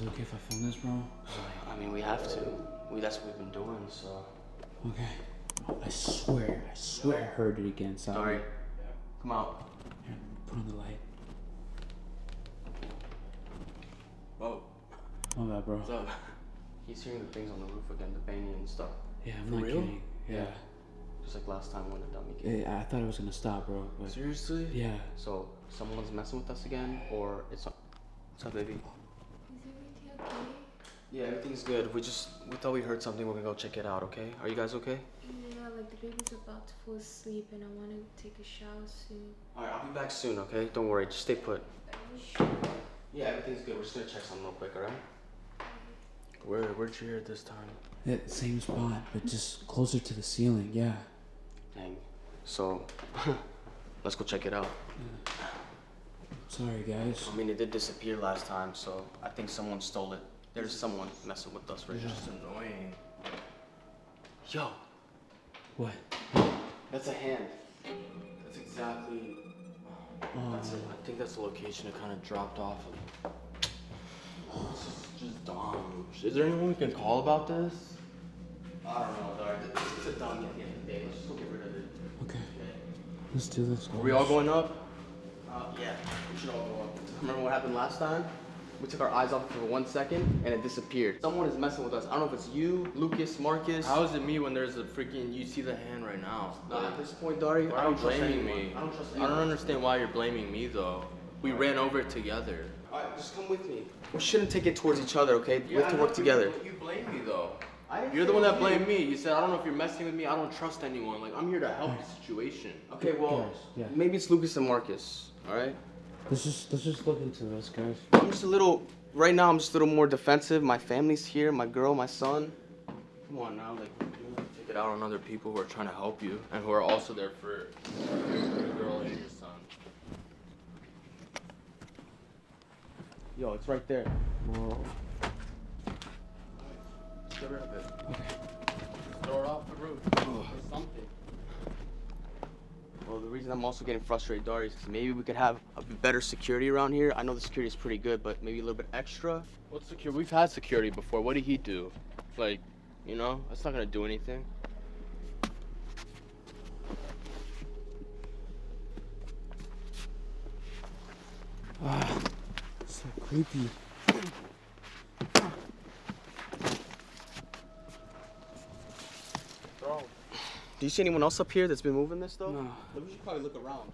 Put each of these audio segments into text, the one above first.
Is it okay if I film this, bro? I mean, we have to. We that's what we've been doing. So. like, okay. I swear, I swear I heard it again. Sorry. Sorry. Come out. Here, put on the light. Whoa. My bad, bro. What's up? He's hearing the things on the roof again, the banging and stuff. Yeah, I'm For not real? kidding. Yeah. Just like last time when the dummy came. Eh, I thought it was gonna stop, bro. But Seriously? yeah. So someone's messing with us again, or it's not. What's up, baby? Is everything okay? Yeah, everything's good. We just we thought we heard something. We're gonna go check it out. Okay? Are you guys okay? Yeah, like the baby's about to fall asleep and I want to take a shower soon. All right, I'll be back soon. Okay? Don't worry. Just stay put. Are you sure? Yeah, everything's good. We're just gonna check something real quick. All right? Where Where'd you hear it this time? Yeah, same spot, but just closer to the ceiling. Yeah. Dang. So, let's go check it out. Sorry, guys. I mean, it did disappear last time, so I think someone stole it. There's someone messing with us right now. just annoying. Yo, What? that's a hand. That's exactly. Oh, That's it. I think that's the location it kind of dropped off of. It's just, just dumb. Is there anyone we can call about this? I don't know, dog. It's a dummy at the end of the day. Let's just go get rid of it. okay. Let's do this. Are we all going up? Uh, yeah, we should all go up. Remember what happened last time? We took our eyes off it for one second and it disappeared. Someone is messing with us. I don't know if it's you, Lucas, Marcus. How is it me when there's a freaking, you see the hand right now? Not at this point, Dari. Why I are don't you trust blaming me? I don't trust anyone. I don't understand why you're blaming me though. We ran over it together. Alright, just come with me. We shouldn't take it towards each other, okay? We have to work together. You blame me though. I You're the one that it you. blamed me. You said, I don't know if you're messing with me. I don't trust anyone. Like, I'm here to help the situation. Okay, well, Guys, yeah. maybe it's Lucas and Marcus. Alright? Let's just let's just look into this, guys. I'm just a little, right now, I'm just a little more defensive. My family's here, my girl, my son. Come on now, like, you don't to take it out on other people who are trying to help you and who are also there for your girl and your son. Yo, it's right there. Whoa. Get rid of it. Okay. Throw it off the roof. Or something. Well, the reason I'm also getting frustrated, Dari, is 'cause maybe we could have a better security around here. I know the security is pretty good, but maybe a little bit extra. What's secure? We've had security before. What did he do? Like, you know, that's not gonna do anything. Ah, so creepy. Do you see anyone else up here that's been moving this though? No. We should probably look around.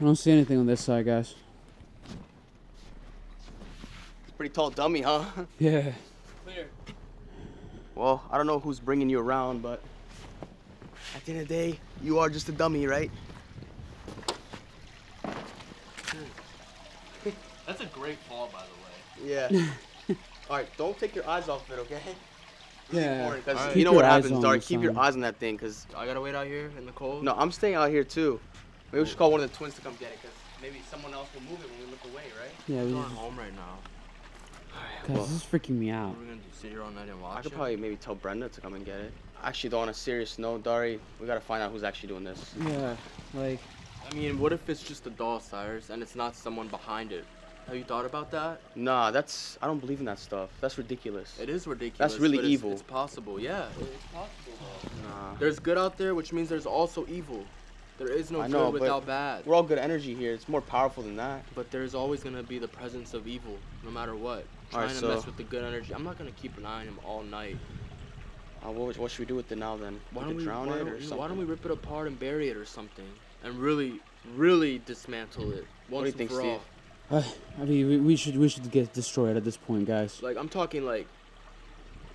I don't see anything on this side, guys. It's a pretty tall dummy, huh? Yeah. Clear. Well, I don't know who's bringing you around, but at the end of the day, you are just a dummy, right? That's a great fall, by the way. Yeah. All right, don't take your eyes off it, okay? Yeah. Because Alright. you know what happens, on Dark. Keep your eyes on that thing, because I gotta wait out here in the cold. no, I'm staying out here too. Maybe we should call one of the twins to come get it, because maybe someone else will move it when we look away, right? Yeah, we're going just, home right now. guys, well- this is freaking me out. What are we gonna do? Sit here all night and watch I could it? probably maybe tell Brenda to come and get it. Actually, though, on a serious note, Dari, we gotta find out who's actually doing this. Yeah, like I mean, what if it's just a doll, Cyrus, and it's not someone behind it? Have you thought about that? Nah, that's I don't believe in that stuff. That's ridiculous. It is ridiculous. That's really but it's- evil. It's possible, yeah. It's possible. Though. Nah. There's good out there, which means there's also evil. There is no I know, good without bad. We're all good energy here. It's more powerful than that. But there's always gonna be the presence of evil, no matter what. Alright, Trying to mess with the good energy. I'm not gonna keep an eye on him all night. Uh, what, what should we do with it now then? Why we don't could we? drown why, it don't, or something? why don't we rip it apart and bury it or something, and really, really dismantle it once do you and think, for Steve? all? I, I mean, we, we should we should get destroyed at this point, guys. Like I'm talking like,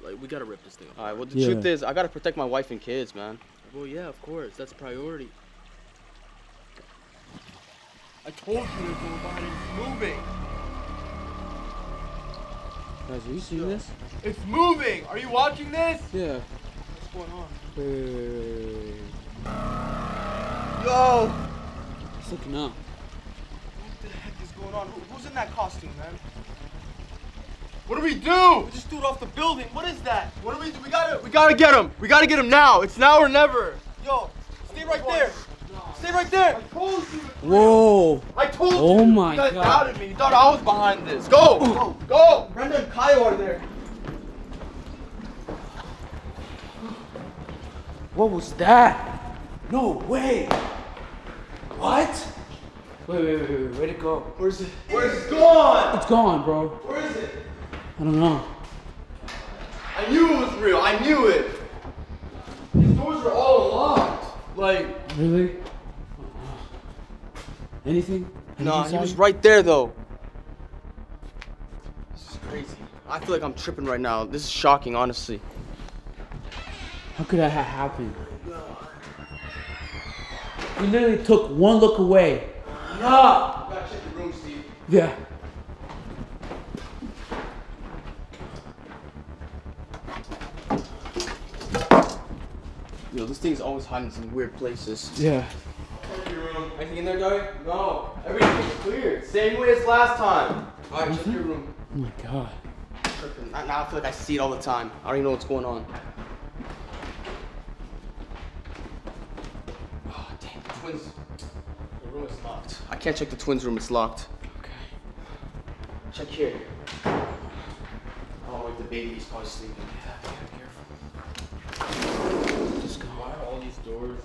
like we gotta rip this thing All apart. right. Well, the Yeah. truth is, I gotta protect my wife and kids, man. Well, yeah, of course, that's priority. I told you to go behind it's moving. Guys, are you seeing this? It's moving. Are you watching this? Yeah. What's going on? Wait. Yo, It's looking up. what the heck is going on? Who, who's in that costume, man? What do we do? We just threw it off the building. What is that? What do we do? We gotta, we gotta get him. We gotta get him now. It's now or never. Yo, stay right there. Stay right there. I told you. Whoa. I told oh you. Oh my You guys god. doubted me. You thought I was behind this. Go. Go. Go. Brenda and Kyle are there. What was that? No way. What? Wait, wait, wait, wait. Where'd it go? Where's it? Where's it gone? It's gone, bro. Where is it? I don't know. I knew it was real. I knew it. These doors are all locked. Like, Really? Anything? No, Anything he was right there though. This is crazy. I feel like I'm tripping right now. This is shocking, honestly. How could that have happened? We literally took one look away. Yeah. gotta check the room, Steve. Yeah. Yo, this thing's always hiding in some weird places. Yeah. Check your room. Anything in there, Dari? No. Everything's clear. Same way as last time. All right, check your room. Oh my god. Now now I feel like I see it all the time. I don't even know what's going on. Ah, oh, damn. The twins. The room is locked. I can't check the twins' room. It's locked. Okay. Check here. Oh, wait, the baby's probably sleeping. Yeah, be careful. Just go. why are all these doors?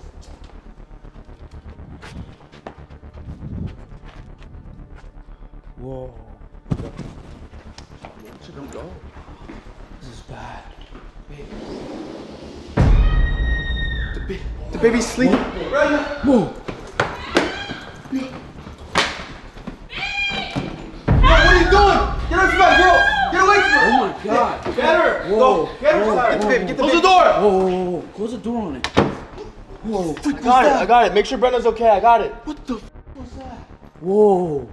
Whoa. Check them go. This is bad. The, ba- the baby's sleeping. Brenda! Whoa. What are you doing? Get away from that girl! Get away from her! Oh my god. Get her! Whoa. Go! Get her! Whoa. Get the baby! Get the Close baby! the door. Whoa, whoa, whoa, whoa. Close the door on it. Whoa. I got it! I got it! Make sure Brenda's okay. I got it. What the f was that? Whoa.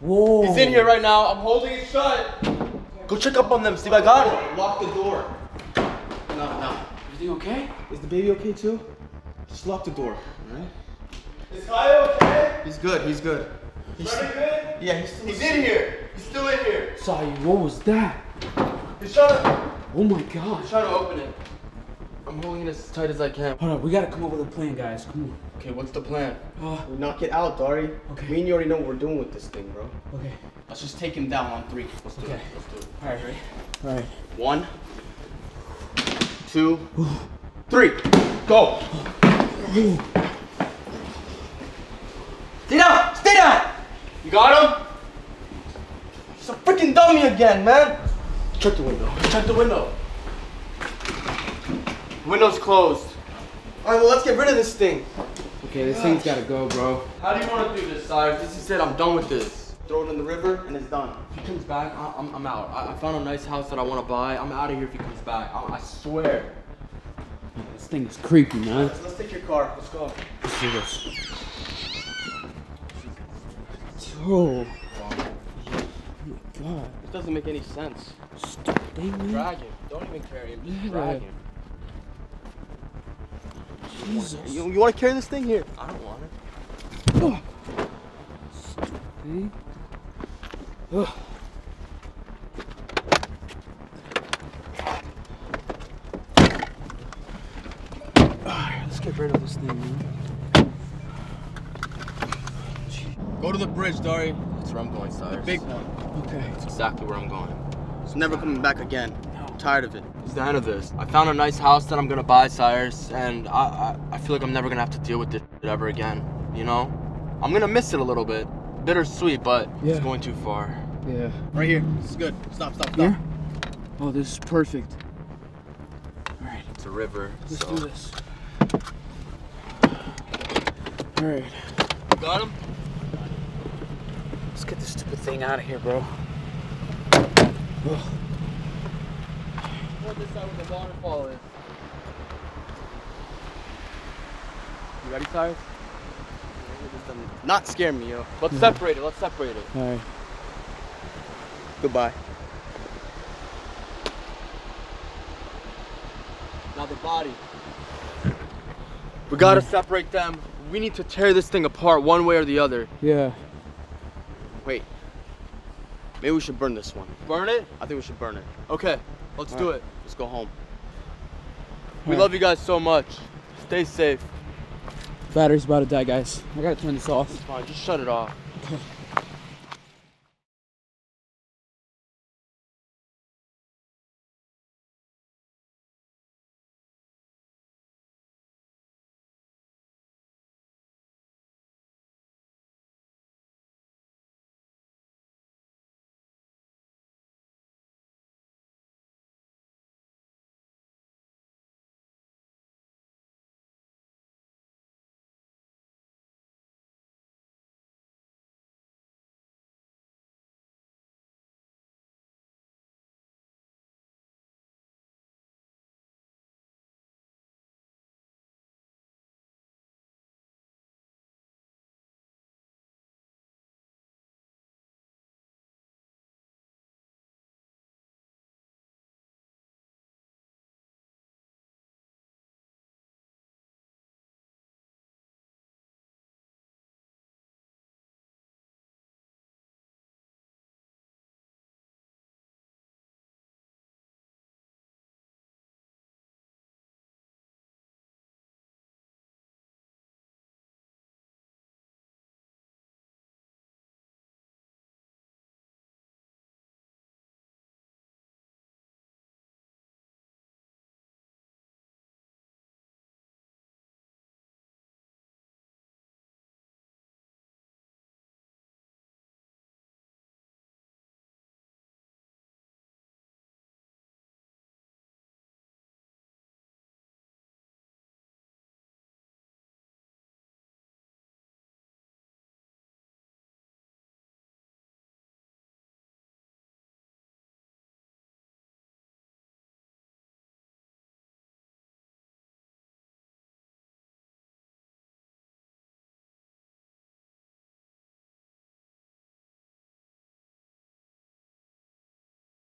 Whoa. He's in here right now. I'm holding it shut. Go check up on them, Steve. I got it. Lock the door. No, no. Everything okay? Is the baby okay too? Just lock the door. Alright? Is Kyle okay? He's good. He's good. He's Brenda good? yeah. He's still He's in here. He's still in here. Sorry, what was that? He's trying to, Oh my god. he's trying to open it. I'm holding it as tight as I can. Hold on, we gotta come up with a plan, guys. Come Okay, what's the plan? Uh, We knock it out, Dari. Okay. Me and you already know what we're doing with this thing, bro. okay. Let's just take him down on three. Let's do Okay. it. Let's do it. Alright, ready? Alright. One, two, three. Go. Stay down. Stay down. You got him? He's a freaking dummy again, man. Check the window. Check the window. Window's closed. All right, well, let's get rid of this thing. Okay, this thing's gotta go, bro. How do you want to do this, Cyrus? This is it. I'm done with this. Throw it in the river, and it's done. If he comes back, I- I'm, I'm out. I, I found a nice house that I want to buy. I'm out of here if he comes back. I, I swear. This thing is creepy, man. Let's, let's take your car. Let's go. Let's do this. Oh. Oh my god. This doesn't make any sense. Stupid thing, man. Drag him. Don't even carry him. Just Yeah. drag him. Jesus. You, you want to carry this thing here? I don't want it. Thing. Ugh. Alright, let's get rid of this thing, man. Go to the bridge, Dari. That's where I'm going, Cyrus. Big one. Okay. That's exactly where I'm going. It's never coming back again. I'm tired of it. It's the end of this. I found a nice house that I'm gonna buy, Cyrus, and I, I, I feel like I'm never gonna have to deal with this shit ever again. You know? I'm gonna miss it a little bit. Bittersweet, but Yeah. it's going too far. Yeah. Right here. This is good. Stop, stop, stop. Here? Oh, this is perfect. Alright, It's a river. let's so. do this. Alright, Got him? Let's get this stupid thing out of here, bro. Ugh. What this side where the waterfall is. You ready, Cyrus? Doesn't- scare me, yo. Let's mm-hmm. separate it. Let's separate it. Alright. Goodbye. Now the body. We gotta mm-hmm. separate them. We need to tear this thing apart one way or the other. Yeah. Wait. Maybe we should burn this one. Burn it? I think we should burn it. Okay, let's do Alright. it. Let's go home. We love you guys so much. Stay safe. Battery's about to die, guys. I gotta turn this off. Fine, just shut it off. Okay.